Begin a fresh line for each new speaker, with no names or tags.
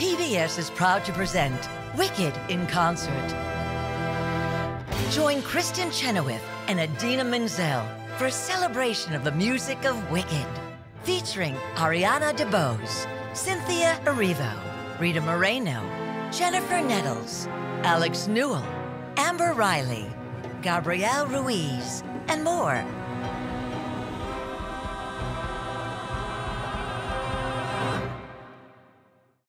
PBS is proud to present Wicked in Concert. Join Kristin Chenoweth and Idina Menzel for a celebration of the music of Wicked. Featuring Ariana DeBose, Cynthia Erivo, Rita Moreno, Jennifer Nettles, Alex Newell, Amber Riley, Gabrielle Ruiz, and more.